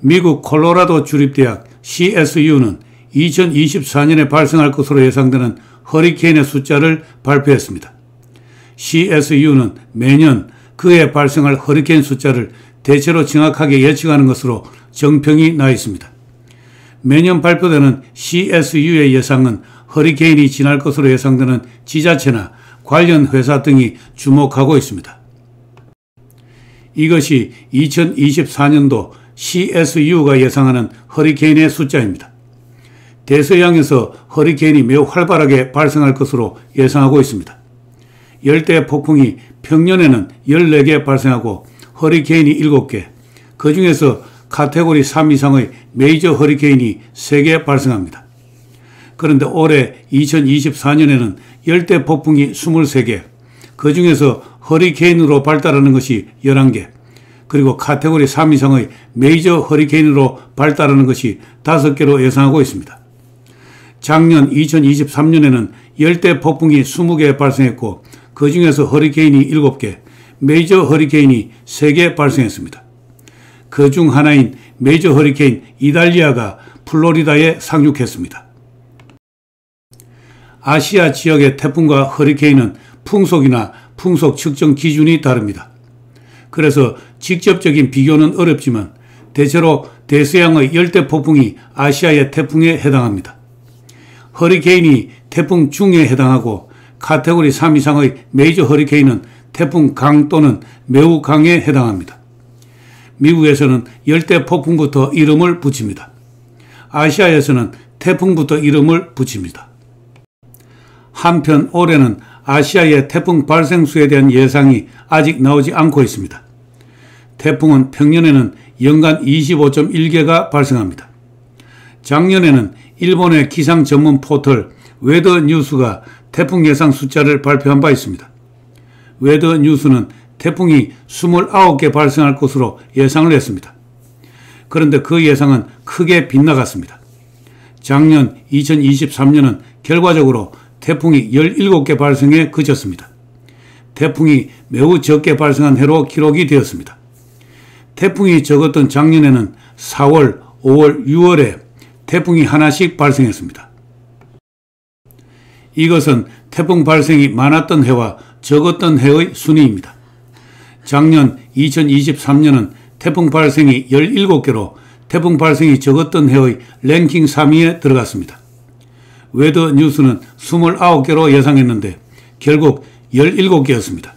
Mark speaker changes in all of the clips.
Speaker 1: 미국 콜로라도 주립대학 CSU는 2024년에 발생할 것으로 예상되는 허리케인의 숫자를 발표했습니다. CSU는 매년 그해 발생할 허리케인 숫자를 대체로 정확하게 예측하는 것으로 정평이 나 있습니다. 매년 발표되는 CSU의 예상은 허리케인이 지날 것으로 예상되는 지자체나 관련 회사 등이 주목하고 있습니다. 이것이 2024년도 CSU가 예상하는 허리케인의 숫자입니다. 대서양에서 허리케인이 매우 활발하게 발생할 것으로 예상하고 있습니다. 열대 폭풍이 평년에는 14개 발생하고 허리케인이 7개, 그 중에서 카테고리 3 이상의 메이저 허리케인이 3개 발생합니다. 그런데 올해 2024년에는 열대 폭풍이 23개, 그 중에서 허리케인으로 발달하는 것이 11개, 그리고 카테고리 3 이상의 메이저 허리케인으로 발달하는 것이 5개로 예상하고 있습니다. 작년 2023년에는 열대 폭풍이 20개 발생했고 그 중에서 허리케인이 7개, 메이저 허리케인이 3개 발생했습니다. 그 중 하나인 메이저 허리케인 이달리아가 플로리다에 상륙했습니다. 아시아 지역의 태풍과 허리케인은 풍속이나 풍속 측정 기준이 다릅니다. 그래서 직접적인 비교는 어렵지만 대체로 대서양의 열대 폭풍이 아시아의 태풍에 해당합니다. 허리케인이 태풍 중에 해당하고 카테고리 3 이상의 메이저 허리케인은 태풍 강 또는 매우 강에 해당합니다. 미국에서는 열대 폭풍부터 이름을 붙입니다. 아시아에서는 태풍부터 이름을 붙입니다. 한편 올해는 아시아의 태풍 발생 수에 대한 예상이 아직 나오지 않고 있습니다. 태풍은 평년에는 연간 25.1개가 발생합니다. 작년에는 일본의 기상 전문 포털 웨더 뉴스가 태풍 예상 숫자를 발표한 바 있습니다. 웨더 뉴스는 태풍이 29개 발생할 것으로 예상을 했습니다. 그런데 그 예상은 크게 빗나갔습니다. 작년 2023년은 결과적으로 태풍이 17개 발생에 그쳤습니다. 태풍이 매우 적게 발생한 해로 기록이 되었습니다. 태풍이 적었던 작년에는 4월, 5월, 6월에 태풍이 하나씩 발생했습니다. 이것은 태풍 발생이 많았던 해와 적었던 해의 순위입니다. 작년 2023년은 태풍 발생이 17개로 태풍 발생이 적었던 해의 랭킹 3위에 들어갔습니다. 웨더 뉴스는 29개로 예상했는데 결국 17개였습니다.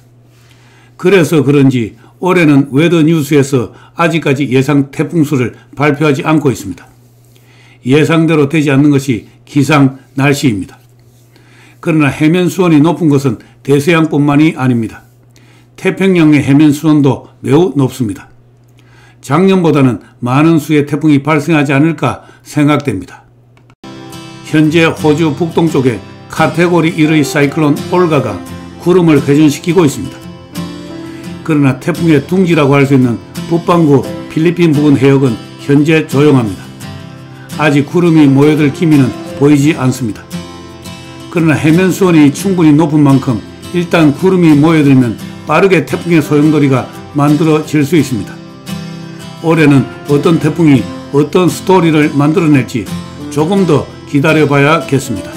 Speaker 1: 그래서 그런지 올해는 웨더 뉴스에서 아직까지 예상 태풍수를 발표하지 않고 있습니다. 예상대로 되지 않는 것이 기상 날씨입니다. 그러나 해면 수온이 높은 것은 대서양뿐만이 아닙니다. 태평양의 해면 수온도 매우 높습니다. 작년보다는 많은 수의 태풍이 발생하지 않을까 생각됩니다. 현재 호주 북동쪽에 카테고리 1의 사이클론 올가가 구름을 회전시키고 있습니다. 그러나 태풍의 둥지라고 할 수 있는 북반구 필리핀 부근 해역은 현재 조용합니다. 아직 구름이 모여들 기미는 보이지 않습니다. 그러나 해면 수온이 충분히 높은 만큼 일단 구름이 모여들면 빠르게 태풍의 소용돌이가 만들어질 수 있습니다. 올해는 어떤 태풍이 어떤 스토리를 만들어낼지 조금 더 기다려봐야겠습니다.